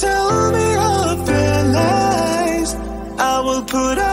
tell me of their lies, I will put up.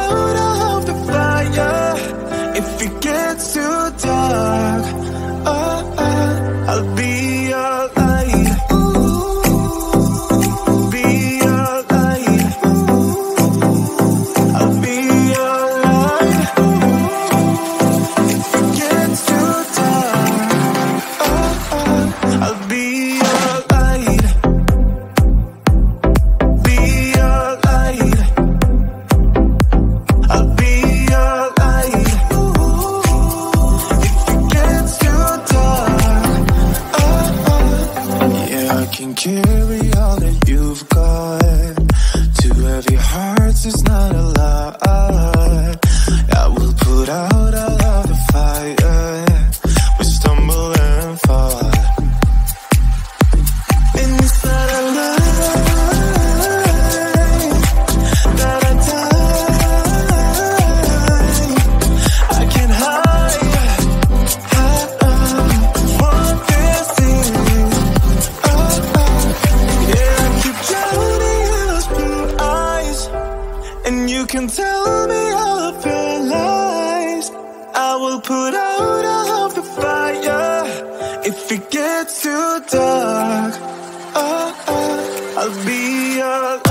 can tell me all of your lies. I will put out all of the fire if it gets too dark. Oh, oh, I'll be your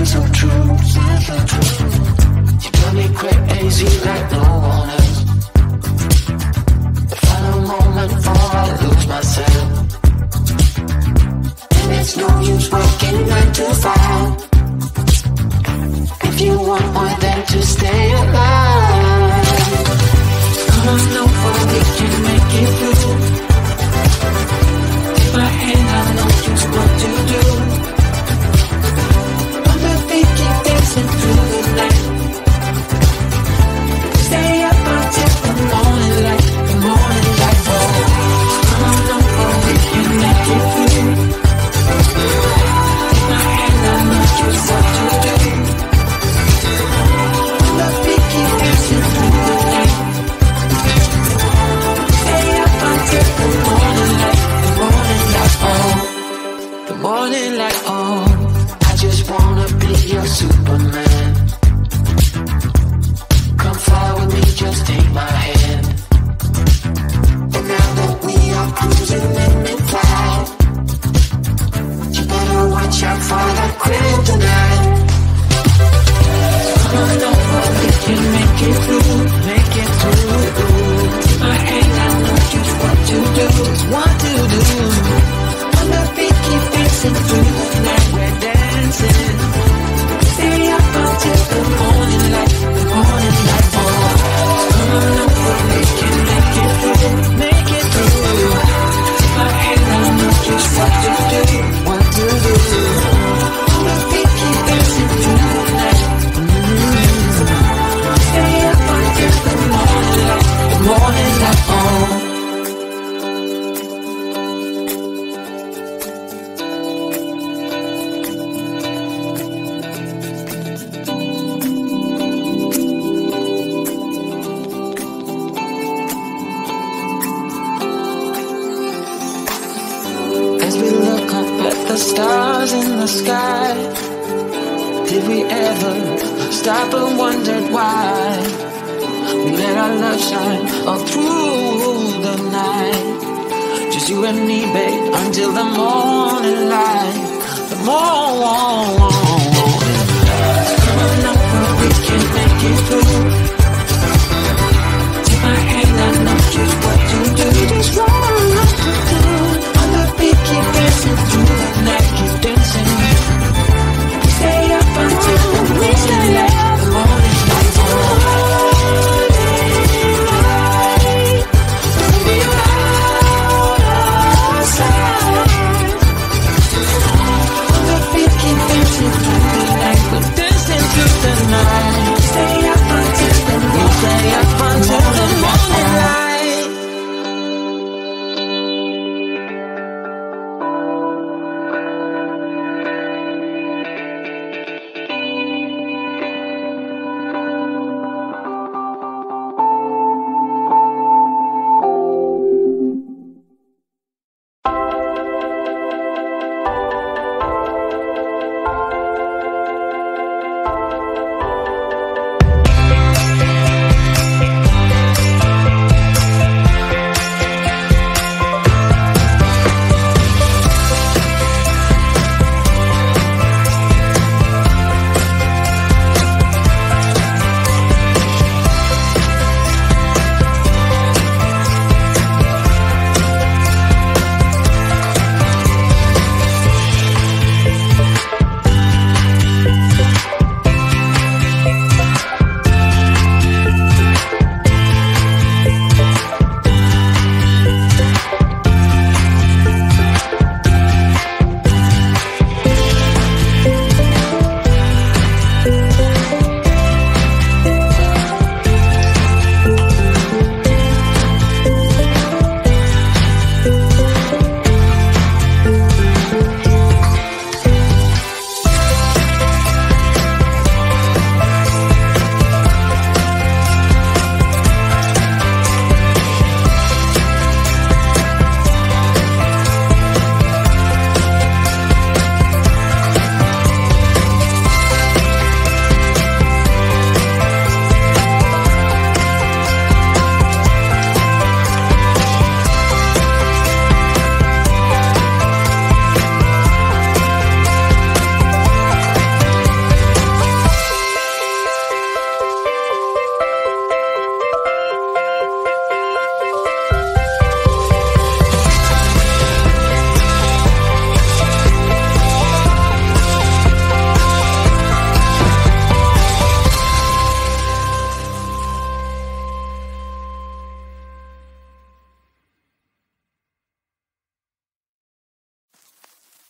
feels so true, feels so true. You got me crazy like no one else. The final moment before I lose myself, and it's no use working nine to five. If you want more than to stay alive, gonna know we can make it through. Just you and me, babe, until the morning light. The morning light. Come on up, girl, we can make it through. Take my hand, I know just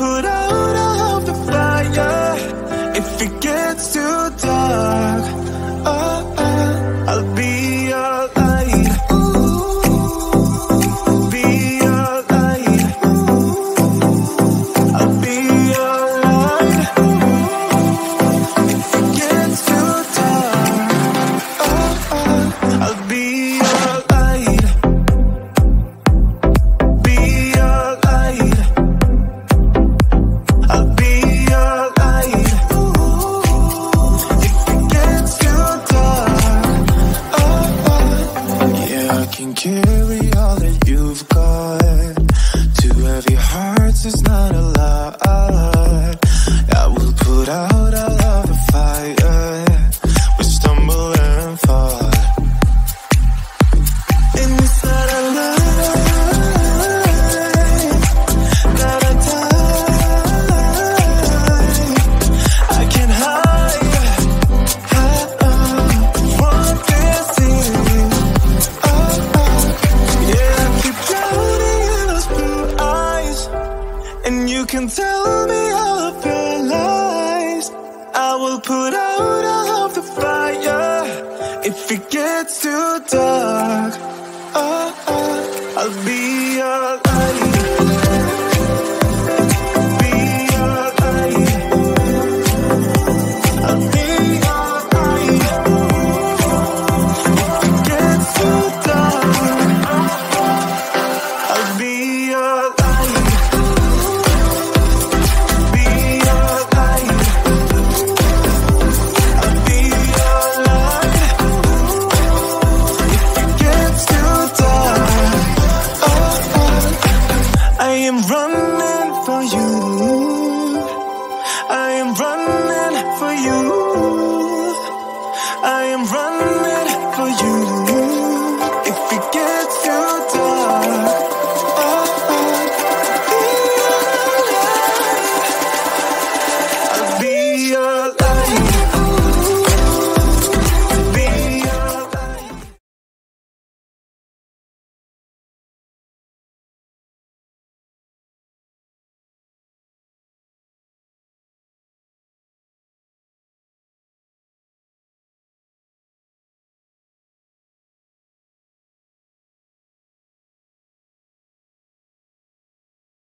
I and you can tell me all of your lies. I will put out all of the fire if it gets too dark. Oh, oh, I'll be your